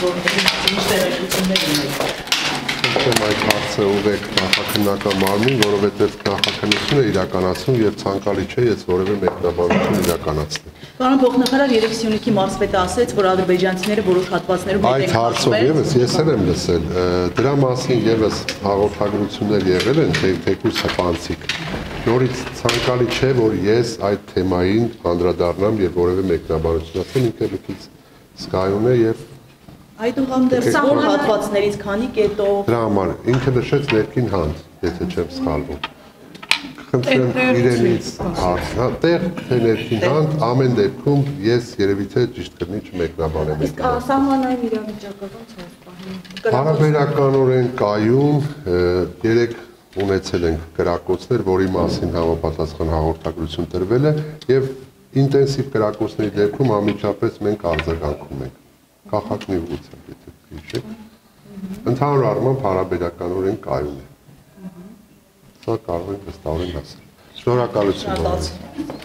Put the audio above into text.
որովհետև ինչ տեղեկություններ ունեք։ Ում այդ հարցը ուղեք նախաքննական մարմին, որովհետև նախաքննությունը իրականացում եւ ցանկալի չէ ես որևէ մեկնաբանություն իրականացնել։ Պարոն փոխնախարար երեք Սյունիքի մարզպետը ասեց, որ ադրբեջանցիները որոշ հատվածներում Այդ հարցով եւս ես էլ եմ լսել, դրա մասին եւս հաղորդագրություններ եղել են, թե թեկուս հպանցիկ։ Նորից ցանկալի չէ, որ ես այդ թեմային անդրադառնամ եւ որևէ մեկնաբանություն ասեմ, ինքը լքից զգայուն է եւ Այդուհանդերձ որ հատվածներից քանի կետով Դրա համար ինքը նշեց ներքին հանդ, եթե չեմ սխալվում։ Խնդրեմ իրենից հարց, հա, տեղ թե ներքին հանդ, ամեն դեպքում ես երևի թե ճիշտ կրնի չմեկնաբանեմ։ Իսկ սահմանային իրավիճակը ո՞նց է պահում։ Հարաբերականորեն կայուն երեք ունեցել ենք կրակոցներ, որի մասին համապատասխան հաղորդագրություն տրվել է եւ ինտենսիվ կրակոցների դեպքում անմիջապես մենք արձագանքում ենք. Կախակնի ուղղությամբ, եթե հիշեք։ Ընդհանուր առմամբ հարաբերականորեն կայուն է։ Սա կարող ենք վստահորեն ասել։ Շնորհակալություն։